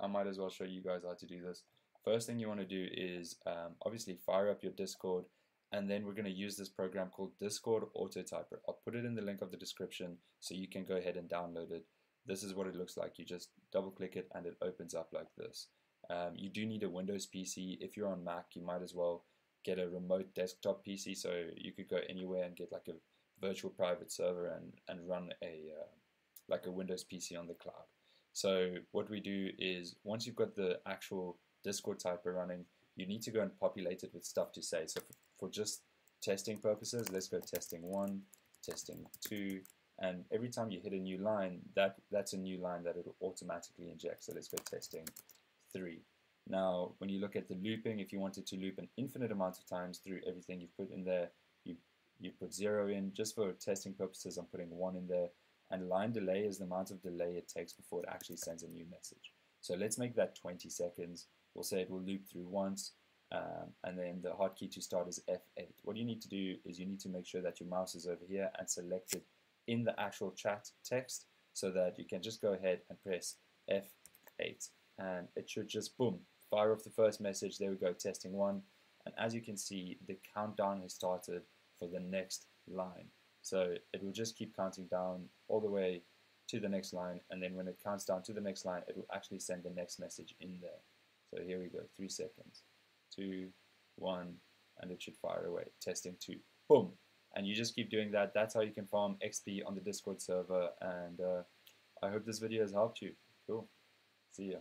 I might as well show you guys how to do this. First thing you want to do is um, obviously fire up your Discord and then we're going to use this program called Discord Autotyper. I'll put it in the link of the description so you can go ahead and download it. This is what it looks like. You just double click it and it opens up like this. Um, you do need a Windows PC. If you're on Mac, you might as well get a remote desktop PC so you could go anywhere and get like a virtual private server and, and run a uh, like a Windows PC on the cloud. So what we do is once you've got the actual Discord typer running, you need to go and populate it with stuff to say. So for, for just testing purposes, let's go testing one, testing two, and every time you hit a new line, that that's a new line that it'll automatically inject. So let's go testing three. Now, when you look at the looping, if you wanted to loop an infinite amount of times through everything you've put in there, you you put zero in. Just for testing purposes, I'm putting one in there. And line delay is the amount of delay it takes before it actually sends a new message. So let's make that 20 seconds. We'll say it will loop through once, um, and then the hotkey to start is F8. What you need to do is you need to make sure that your mouse is over here and selected in the actual chat text so that you can just go ahead and press F8 and it should just boom fire off the first message there we go testing one and as you can see the countdown has started for the next line so it will just keep counting down all the way to the next line and then when it counts down to the next line it will actually send the next message in there so here we go three seconds two one and it should fire away testing two boom and you just keep doing that. That's how you can farm XP on the Discord server, and uh, I hope this video has helped you. Cool. See ya.